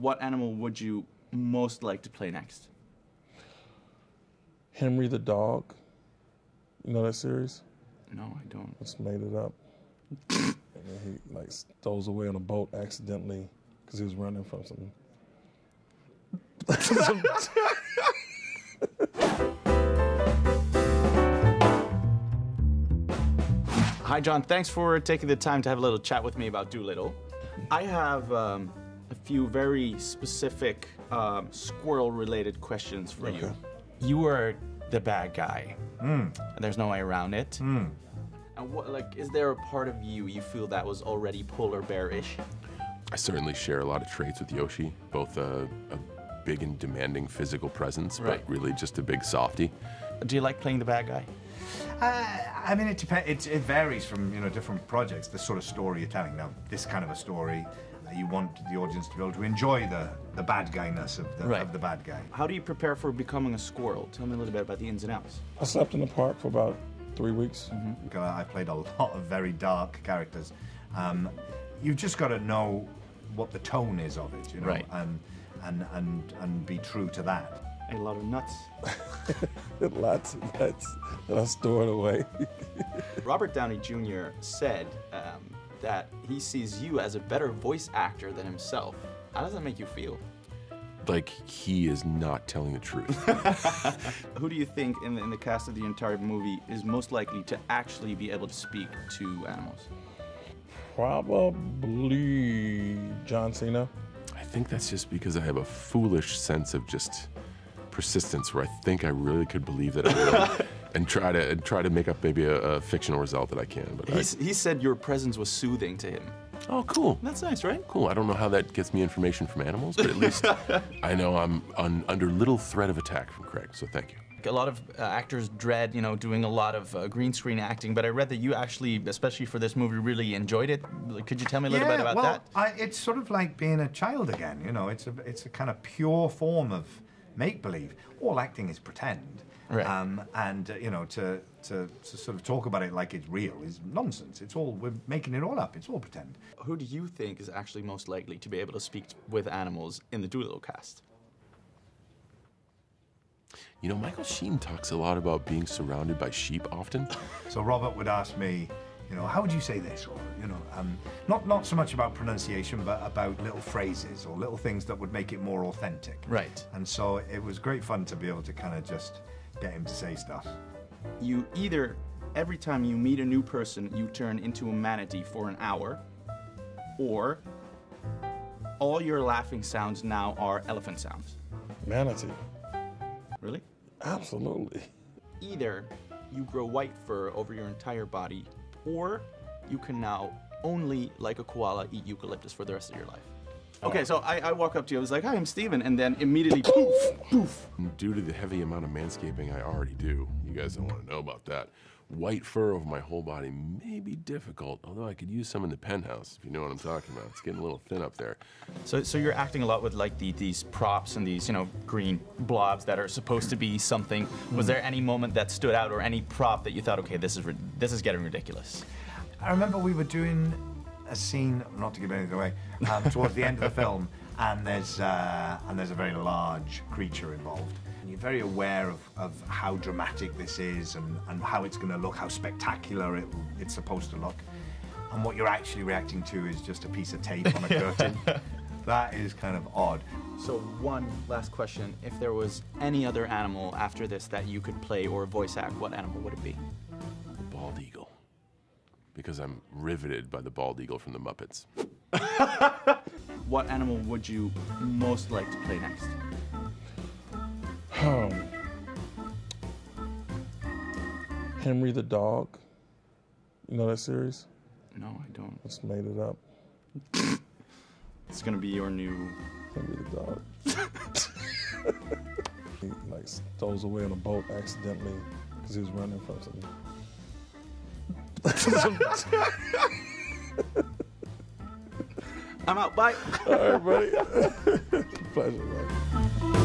what animal would you most like to play next? Henry the dog. You know that series? No, I don't. Just made it up. and then he like stows away on a boat accidentally because he was running from some. Hi, John. Thanks for taking the time to have a little chat with me about Dolittle. I have um, a few very specific um, squirrel-related questions for you. Okay. You are the bad guy. And there's no way around it. Hmm. And what, like, is there a part of you you feel that was already polar bear-ish? I certainly share a lot of traits with Yoshi, both a, a big and demanding physical presence, Right. but really just a big softy. Do you like playing the bad guy? Uh, I mean, it depends. It, it varies from you know different projects. The sort of story you're telling. Now, this kind of a story, you want the audience to be able to enjoy the the bad guyness of the Right. of the bad guy. How do you prepare for becoming a squirrel? Tell me a little bit about the ins and outs. I slept in the park for about three weeks. Uh, I played a lot of very dark characters. Um, you've just got to know what the tone is of it, you know, Right. and and and and be true to that. A lot of nuts. Lots of nuts that I stored away. Robert Downey Jr. said um, that he sees you as a better voice actor than himself. How does that make you feel? Like he is not telling the truth. Who do you think in the, in the cast of the entire movie is most likely to actually be able to speak to animals? Probably John Cena. I think that's just because I have a foolish sense of just persistence, where I think I really could believe that I will, and try to and try to make up maybe a, a fictional result that I can. But I, he said your presence was soothing to him. oh, cool. That's nice, right? Cool. I don't know how that gets me information from animals, but at least I know I'm un, under little threat of attack from Craig. So thank you. A lot of uh, actors dread, you know, doing a lot of uh, green screen acting, but I read that you actually, especially for this movie, really enjoyed it. Could you tell me a little bit about well, that? I, it's sort of like being a child again. You know, it's a it's a kind of pure form of make believe. All acting is pretend. Right. Um, and uh, you know, to, to to sort of talk about it like it's real is nonsense. It's all we're making it all up. It's all pretend. Who do you think is actually most likely to be able to speak with animals in the Dolittle cast? You know, Michael Sheen talks a lot about being surrounded by sheep often. So Robert would ask me, you know, how would you say this, or you know, um, not not so much about pronunciation, but about little phrases or little things that would make it more authentic. Right. And so it was great fun to be able to kind of just get him to say stuff. You either, every time you meet a new person, you turn into a manatee for an hour, or all your laughing sounds now are elephant sounds. Manatee. Really? Absolutely. Either you grow white fur over your entire body, or you can now only, like a koala, eat eucalyptus for the rest of your life. Oh. Okay, so I, I walk up to you, I was like, hi, I'm Steven, and then immediately poof, poof. Due to the heavy amount of manscaping I already do, you guys don't want to know about that. White fur over my whole body may be difficult, although I could use some in the penthouse, if you know what I'm talking about. It's getting a little thin up there. So, so you're acting a lot with like the, these props and these, you know, green blobs that are supposed to be something. Was there any moment that stood out, or any prop that you thought, okay, this is this is getting ridiculous? I remember we were doing a scene, not to give anything away, um, towards the end of the film, and there's uh, and there's a very large creature involved. And you're very aware of, of how dramatic this is and, and how it's going to look, how spectacular it, it's supposed to look. And what you're actually reacting to is just a piece of tape on a curtain. That is kind of odd. So one last question: If there was any other animal after this that you could play or voice act, what animal would it be? The bald eagle. Because I'm riveted by the bald eagle from the Muppets. What animal would you most like to play next? Um, Henry the dog. You know that series? No, I don't. Just made it up. It's gonna be your new. Henry the dog. he like stows away on a boat accidentally because he was running from some. I'm out. Bye. All right, buddy. Pleasure, man.